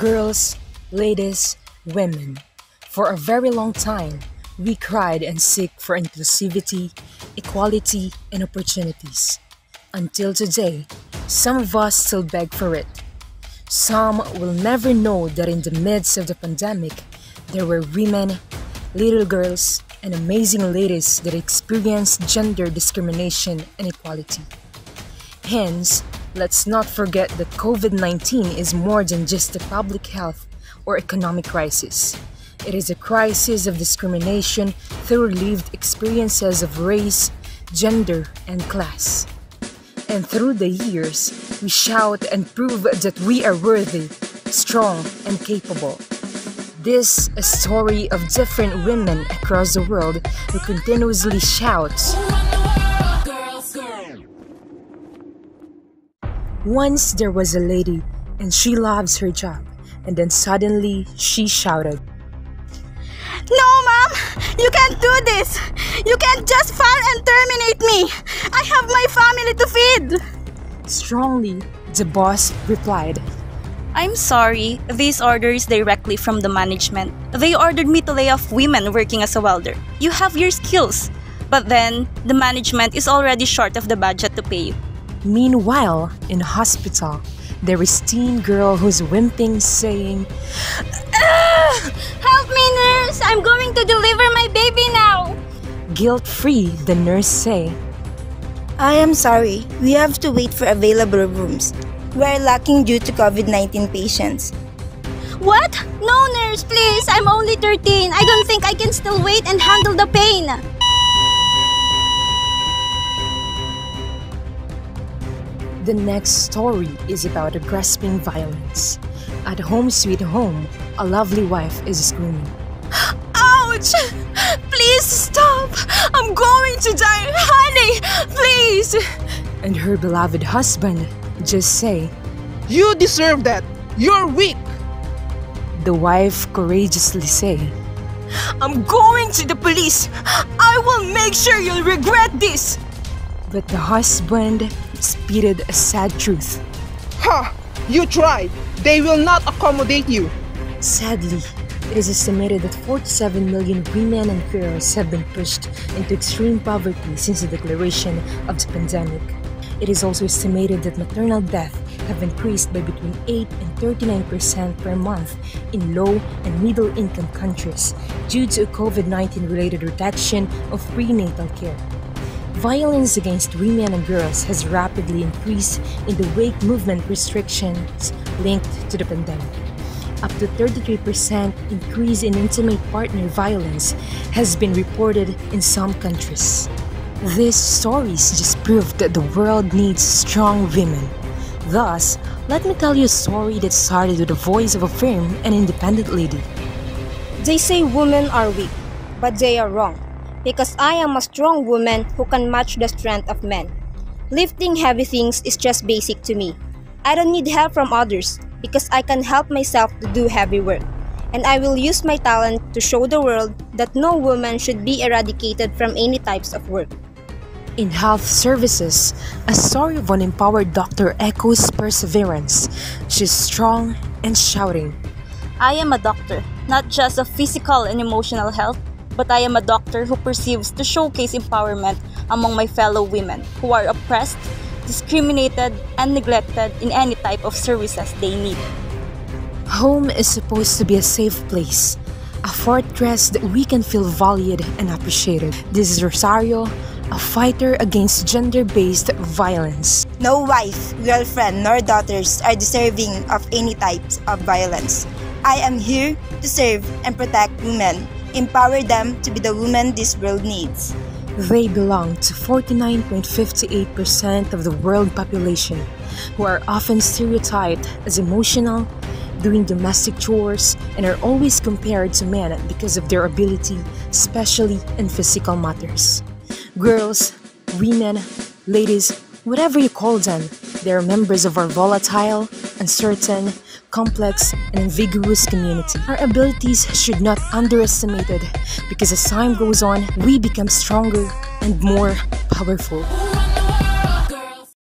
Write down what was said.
Girls, ladies, women. For a very long time, we cried and seek for inclusivity, equality, and opportunities. Until today, some of us still beg for it. Some will never know that in the midst of the pandemic, there were women, little girls, and amazing ladies that experienced gender discrimination and equality. Hence, let's not forget that COVID 19 is more than just a public health or economic crisis. It is a crisis of discrimination through lived experiences of race, gender, and class. And through the years, we shout and prove that we are worthy, strong, and capable. This is a story of different women across the world who continuously shouts. Once there was a lady and she loves her job and then suddenly she shouted, No, mom! You can't do this! You can't just fire and terminate me! I have my family to feed! Strongly, the boss replied, I'm sorry, this order is directly from the management. They ordered me to lay off women working as a welder. You have your skills. But then, the management is already short of the budget to pay you. Meanwhile, in hospital, there is teen girl who's whimpering saying, Ah! Help me, nurse! I'm going to deliver my baby now! Guilt-free, the nurse say, I am sorry, we have to wait for available rooms. We are lacking due to COVID-19 patients. What? No, nurse, please! I'm only 13. I don't think I can still wait and handle the pain. The next story is about a grasping violence. At home sweet home, a lovely wife is screaming. Ouch! Please stop! I'm going to die! Honey, please! And her beloved husband just say, You deserve that! You're weak! The wife courageously say, I'm going to the police! I will make sure you'll regret this! But the husband spitted a sad truth. Ha! You tried! They will not accommodate you! Sadly, it is estimated that 47 million women and girls have been pushed into extreme poverty since the declaration of the pandemic. It is also estimated that maternal death have increased by between 8 and 39% per month in low and middle income countries due to a COVID 19 related reduction of prenatal care. Violence against women and girls has rapidly increased in the wake movement restrictions linked to the pandemic. Up to 33% increase in intimate partner violence has been reported in some countries. These stories just prove that the world needs strong women. Thus, let me tell you a story that started with the voice of a firm and independent lady. They say women are weak, but they are wrong. Because I am a strong woman who can match the strength of men. Lifting heavy things is just basic to me. I don't need help from others because I can help myself to do heavy work. And I will use my talent to show the world that no woman should be eradicated from any types of work. In health services, a story of an empowered doctor echoes perseverance. She's strong and shouting. I am a doctor, not just of physical and emotional health, but I am a doctor who perceives to showcase empowerment among my fellow women who are oppressed, discriminated, and neglected in any type of services they need. Home is supposed to be a safe place, a fortress that we can feel valued and appreciated. This is Rosario, a fighter against gender based violence. No wife, girlfriend, nor daughters are deserving of any types of violence. I am here to serve and protect women, empower them to be the women this world needs. They belong to 49.58% of the world population, who are often stereotyped as emotional, doing domestic chores, and are always compared to men because of their ability, especially in physical matters. Girls, women, ladies, whatever you call them, they are members of our volatile, uncertain, complex, and ambiguous community. Our abilities should not underestimated because as time goes on, we become stronger and more powerful.